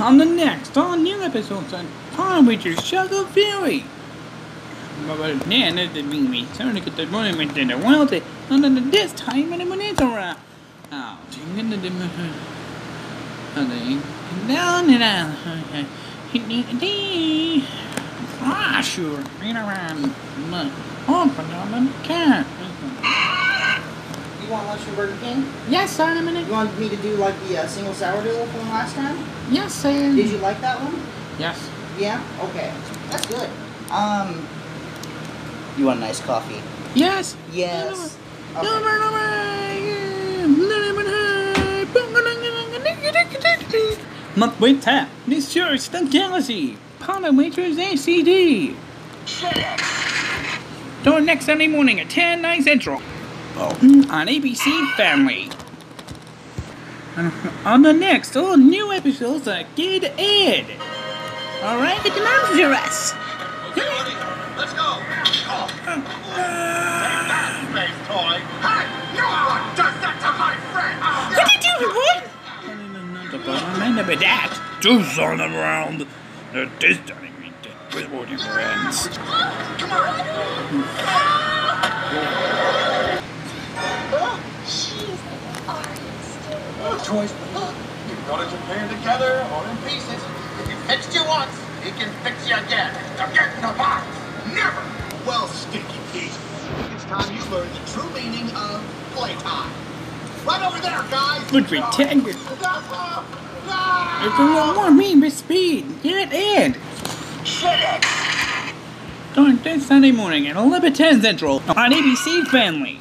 on the next all new episodes on Power Rangers Shadow Fury. But then it mean me starting to get the monument in the world and then this time when the around. Oh, it, the down and down. Ah, sure. Right around. Open on the cat. You want lunch from Burger King? Yes, Simon. You want me to do like the uh, single sourdough from last time? Yes, Sam. Did you like that one? Yes. Yeah? Okay. That's good. Um, you want a nice coffee? Yes. Yes. Okay. Not with tap. This sure is the galaxy. Power Rangers SPD. Till next Sunday morning at 10, 9 Central. On ABC Family. On the next all new episodes of Kid Ed. Alright, get the commands are us. Okay, buddy, let's go. Oh. Take that, space toy. Hey, you what does that to my friend? What did you do, boy? Remember that. Just on around. Uh, this time with all your friends. Come on. Artist. Choice, please. You can go to Japan together or in pieces. If he fixed you once, he can fix you again. Now get in the box. Never. Well, Stinky Pete, it's time you learn the true meaning of playtime. Right over there, guys. Would be tangled. It's a little more mean with speed. Get in. Shit it. On this Sunday morning at 11:10 Central on ABC Family.